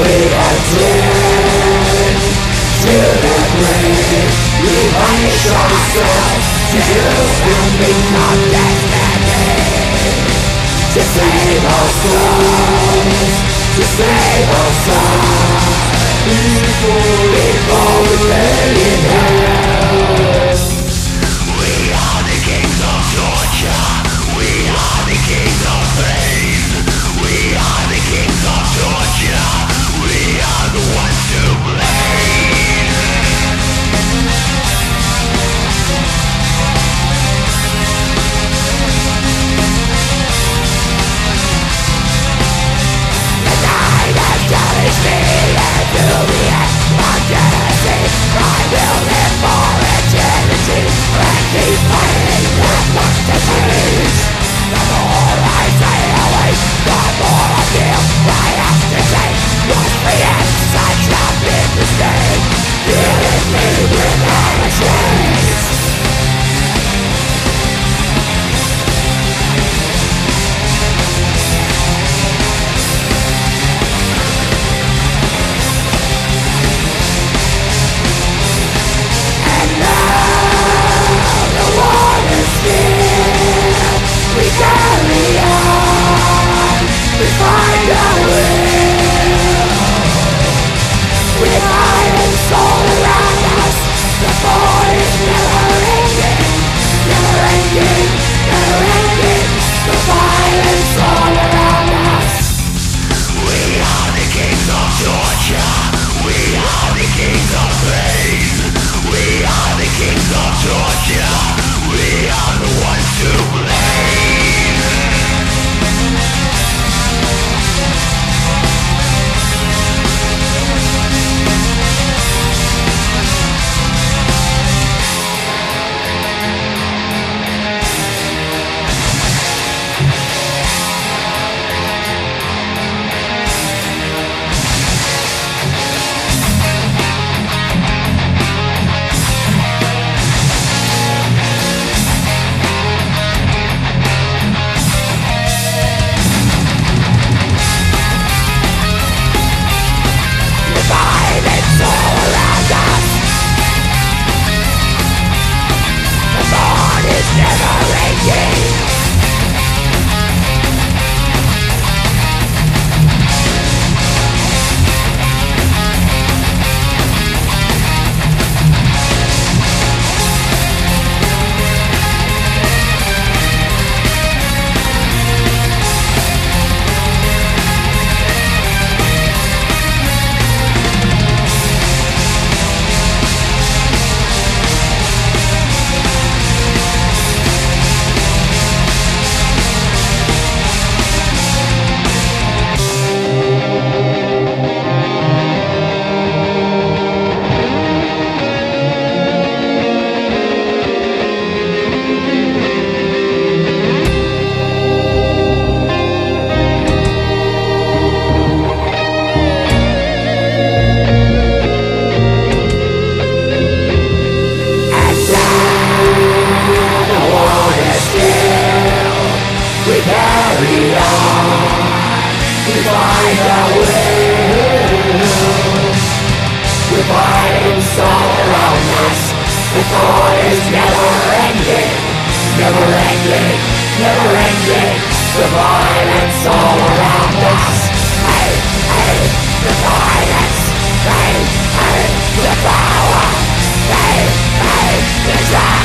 We have turned to the We punish ourselves. To something not destiny To save our souls, to save our souls Before we fall in hell I will live for eternity. carry. We find our way. We're fighting all around us. The war is never ending, never ending, never ending. The violence all around us. The violence. The power. The.